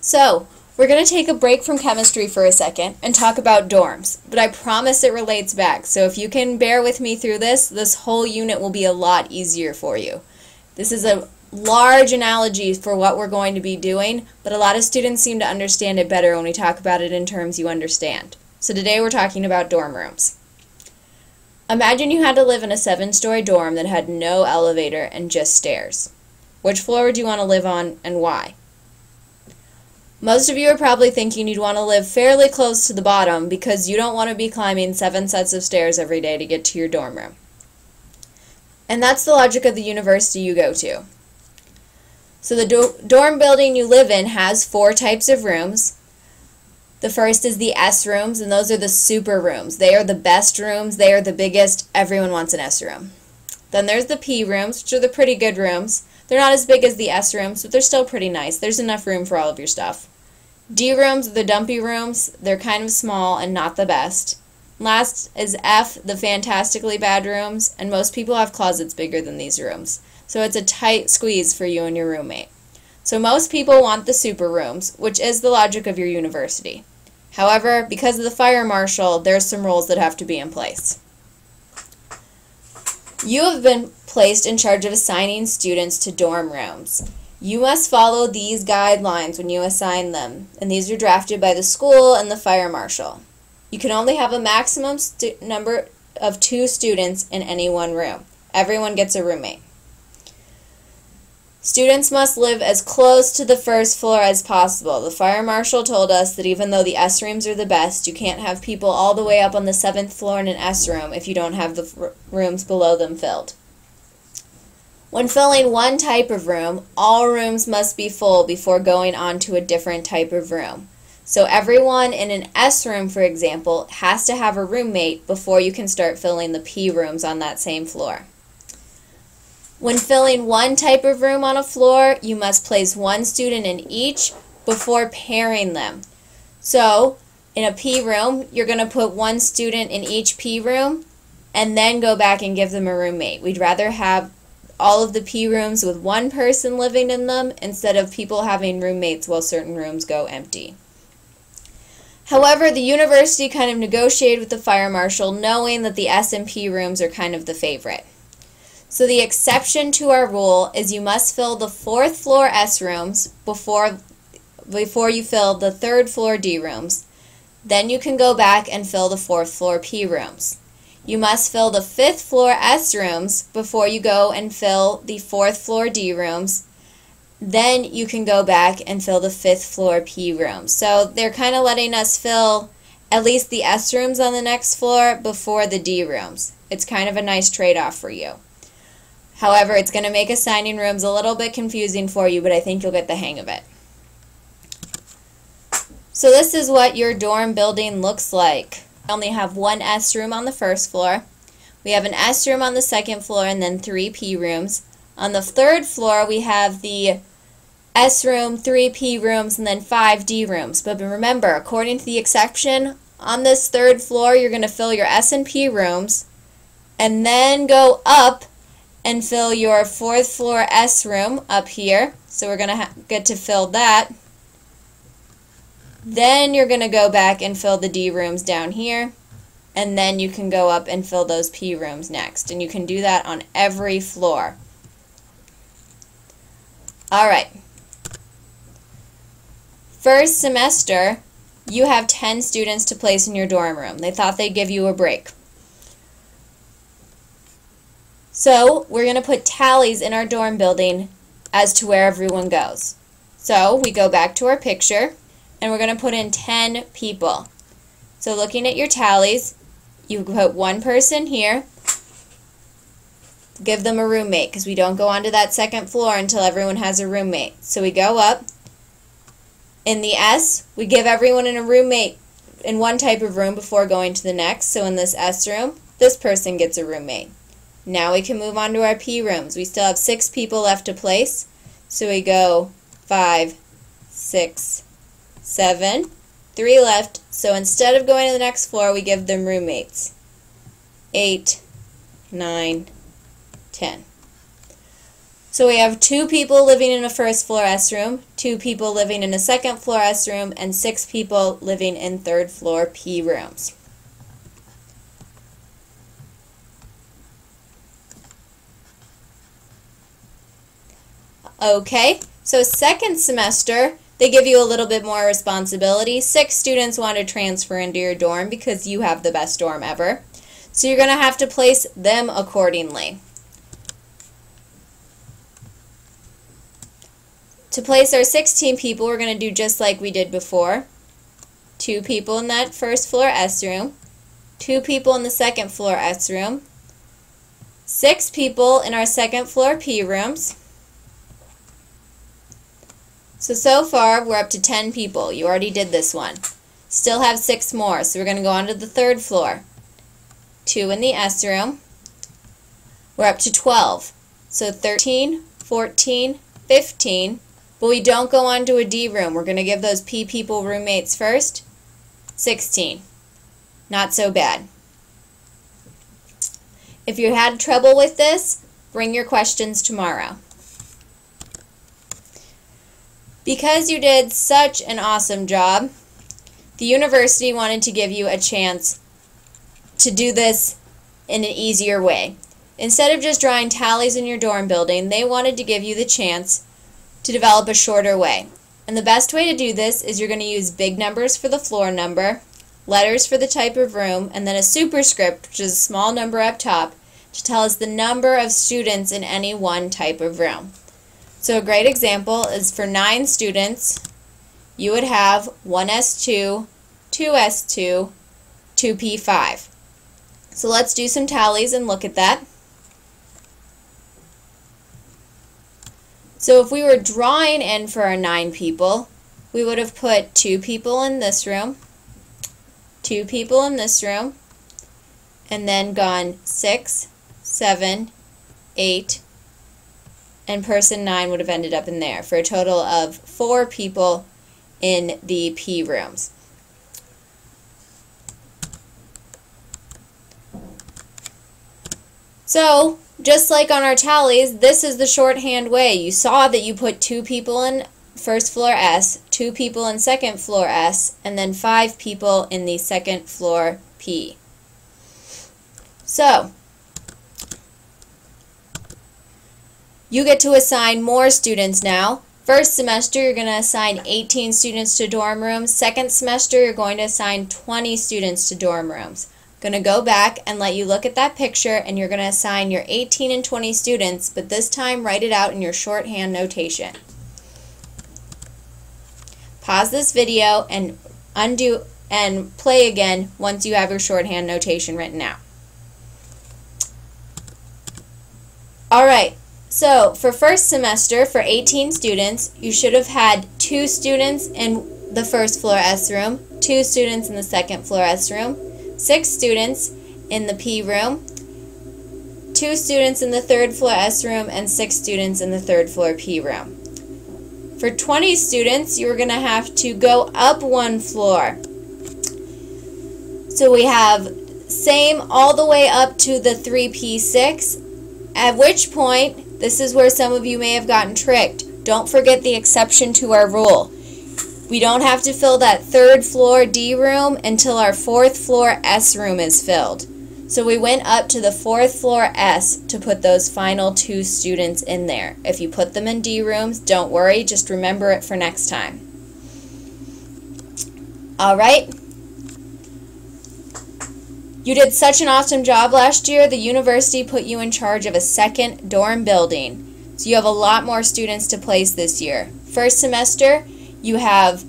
So, we're going to take a break from chemistry for a second and talk about dorms, but I promise it relates back. So, if you can bear with me through this, this whole unit will be a lot easier for you. This is a large analogy for what we're going to be doing, but a lot of students seem to understand it better when we talk about it in terms you understand. So, today we're talking about dorm rooms. Imagine you had to live in a seven story dorm that had no elevator and just stairs. Which floor would you want to live on and why? Most of you are probably thinking you'd want to live fairly close to the bottom because you don't want to be climbing seven sets of stairs every day to get to your dorm room. And that's the logic of the university you go to. So the do dorm building you live in has four types of rooms. The first is the S rooms, and those are the super rooms. They are the best rooms, they are the biggest. Everyone wants an S room. Then there's the P rooms, which are the pretty good rooms. They're not as big as the S rooms, but they're still pretty nice. There's enough room for all of your stuff. D rooms the dumpy rooms. They're kind of small and not the best. Last is F, the fantastically bad rooms, and most people have closets bigger than these rooms. So it's a tight squeeze for you and your roommate. So most people want the super rooms, which is the logic of your university. However, because of the fire marshal, there's some rules that have to be in place. You have been placed in charge of assigning students to dorm rooms. You must follow these guidelines when you assign them, and these are drafted by the school and the fire marshal. You can only have a maximum number of two students in any one room. Everyone gets a roommate. Students must live as close to the first floor as possible. The fire marshal told us that even though the S rooms are the best, you can't have people all the way up on the seventh floor in an S room if you don't have the rooms below them filled. When filling one type of room, all rooms must be full before going on to a different type of room. So everyone in an S room, for example, has to have a roommate before you can start filling the P rooms on that same floor. When filling one type of room on a floor, you must place one student in each before pairing them. So, in a P room, you're going to put one student in each P room and then go back and give them a roommate. We'd rather have all of the P rooms with one person living in them instead of people having roommates while certain rooms go empty. However, the university kind of negotiated with the fire marshal knowing that the S and P rooms are kind of the favorite. So the exception to our rule is you must fill the fourth floor S rooms before before you fill the third floor D rooms. Then you can go back and fill the fourth floor P rooms. You must fill the fifth floor S rooms before you go and fill the fourth floor D rooms. Then you can go back and fill the fifth floor P rooms. So they're kind of letting us fill at least the S rooms on the next floor before the D rooms. It's kind of a nice trade off for you. However, it's going to make assigning rooms a little bit confusing for you, but I think you'll get the hang of it. So this is what your dorm building looks like only have one S room on the first floor. We have an S room on the second floor and then three P rooms. On the third floor, we have the S room, three P rooms, and then five D rooms. But remember, according to the exception, on this third floor, you're going to fill your S and P rooms and then go up and fill your fourth floor S room up here. So we're going to get to fill that. Then you're going to go back and fill the D rooms down here. And then you can go up and fill those P rooms next. And you can do that on every floor. All right. First semester, you have 10 students to place in your dorm room. They thought they'd give you a break. So we're going to put tallies in our dorm building as to where everyone goes. So we go back to our picture and we're going to put in 10 people. So looking at your tallies, you put one person here, give them a roommate because we don't go onto that second floor until everyone has a roommate. So we go up. In the S, we give everyone in a roommate in one type of room before going to the next. So in this S room, this person gets a roommate. Now we can move on to our P rooms. We still have six people left to place. So we go five, six, seven, three left. So instead of going to the next floor, we give them roommates. Eight, nine, ten. So we have two people living in a first floor S room, two people living in a second floor S room, and six people living in third floor P rooms. Okay, so second semester, they give you a little bit more responsibility. Six students want to transfer into your dorm because you have the best dorm ever. So you're going to have to place them accordingly. To place our 16 people, we're going to do just like we did before. Two people in that first floor S room, two people in the second floor S room, six people in our second floor P rooms, so, so far we're up to 10 people. You already did this one. Still have six more, so we're going to go on to the third floor. Two in the S room. We're up to 12. So 13, 14, 15. But we don't go on to a D room. We're going to give those P people roommates first. 16. Not so bad. If you had trouble with this, bring your questions tomorrow. Because you did such an awesome job, the university wanted to give you a chance to do this in an easier way. Instead of just drawing tallies in your dorm building, they wanted to give you the chance to develop a shorter way. And the best way to do this is you're going to use big numbers for the floor number, letters for the type of room, and then a superscript, which is a small number up top, to tell us the number of students in any one type of room. So a great example is for nine students, you would have 1S2, 2S2, 2P5. So let's do some tallies and look at that. So if we were drawing in for our nine people, we would have put two people in this room, two people in this room, and then gone six, seven, eight, and person 9 would have ended up in there for a total of four people in the P rooms. So, just like on our tallies, this is the shorthand way. You saw that you put two people in first floor S, two people in second floor S, and then five people in the second floor P. So, You get to assign more students now. First semester, you're going to assign 18 students to dorm rooms. Second semester, you're going to assign 20 students to dorm rooms. I'm going to go back and let you look at that picture, and you're going to assign your 18 and 20 students, but this time write it out in your shorthand notation. Pause this video and undo and play again once you have your shorthand notation written out. All right, so for first semester, for 18 students, you should have had two students in the first floor S room, two students in the second floor S room, six students in the P room, two students in the third floor S room, and six students in the third floor P room. For 20 students, you're going to have to go up one floor. So we have same all the way up to the 3P6, at which point this is where some of you may have gotten tricked. Don't forget the exception to our rule. We don't have to fill that third floor D room until our fourth floor S room is filled. So we went up to the fourth floor S to put those final two students in there. If you put them in D rooms, don't worry, just remember it for next time. All right. You did such an awesome job last year, the university put you in charge of a second dorm building. So you have a lot more students to place this year. First semester, you have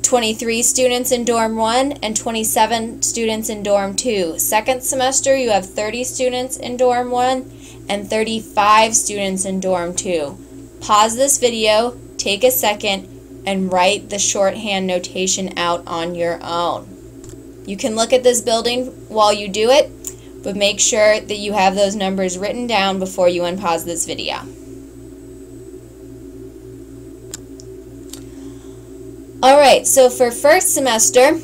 23 students in dorm 1 and 27 students in dorm 2. Second semester, you have 30 students in dorm 1 and 35 students in dorm 2. Pause this video, take a second, and write the shorthand notation out on your own. You can look at this building while you do it, but make sure that you have those numbers written down before you unpause this video. Alright, so for first semester,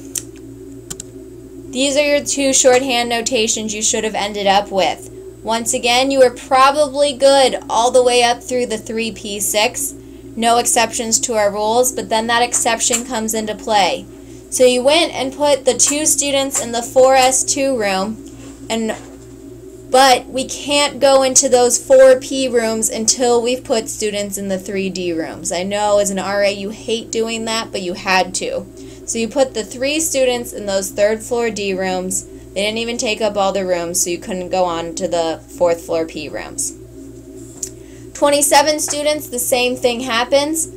these are your two shorthand notations you should have ended up with. Once again, you were probably good all the way up through the 3P6. No exceptions to our rules, but then that exception comes into play. So you went and put the two students in the 4S2 room, and but we can't go into those 4P rooms until we've put students in the 3D rooms. I know as an RA you hate doing that, but you had to. So you put the three students in those third floor D rooms. They didn't even take up all the rooms, so you couldn't go on to the fourth floor P rooms. 27 students, the same thing happens.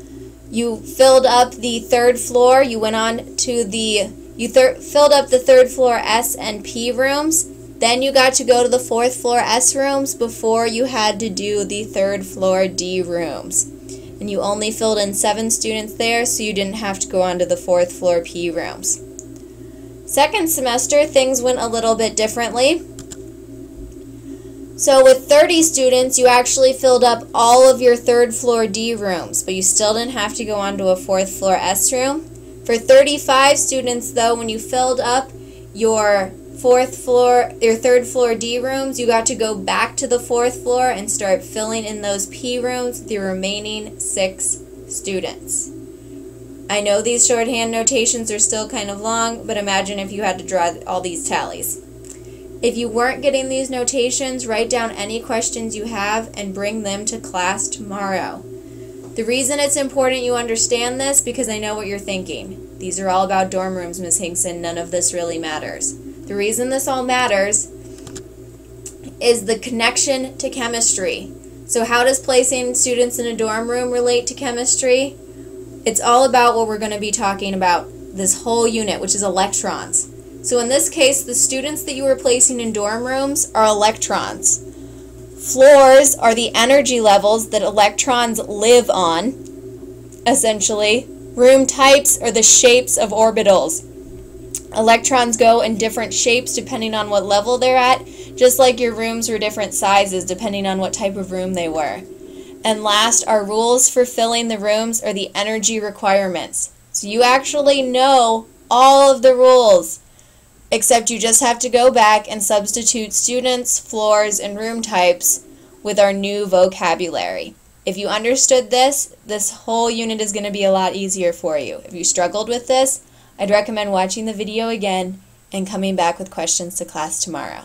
You filled up the third floor, you went on to the, you filled up the third floor S and P rooms. Then you got to go to the fourth floor S rooms before you had to do the third floor D rooms and you only filled in seven students there, so you didn't have to go on to the fourth floor P rooms. Second semester, things went a little bit differently. So with 30 students, you actually filled up all of your third floor D rooms, but you still didn't have to go on to a fourth floor S room. For 35 students, though, when you filled up your fourth floor, your third floor D rooms, you got to go back to the fourth floor and start filling in those P rooms with the remaining six students. I know these shorthand notations are still kind of long, but imagine if you had to draw all these tallies. If you weren't getting these notations, write down any questions you have and bring them to class tomorrow. The reason it's important you understand this because I know what you're thinking. These are all about dorm rooms, Ms. Hinkson. None of this really matters. The reason this all matters is the connection to chemistry. So, how does placing students in a dorm room relate to chemistry? It's all about what we're going to be talking about this whole unit, which is electrons. So, in this case, the students that you were placing in dorm rooms are electrons. Floors are the energy levels that electrons live on, essentially. Room types are the shapes of orbitals. Electrons go in different shapes depending on what level they're at, just like your rooms were different sizes depending on what type of room they were. And last, our rules for filling the rooms are the energy requirements. So you actually know all of the rules, except you just have to go back and substitute students, floors, and room types with our new vocabulary. If you understood this, this whole unit is going to be a lot easier for you. If you struggled with this, I'd recommend watching the video again and coming back with questions to class tomorrow.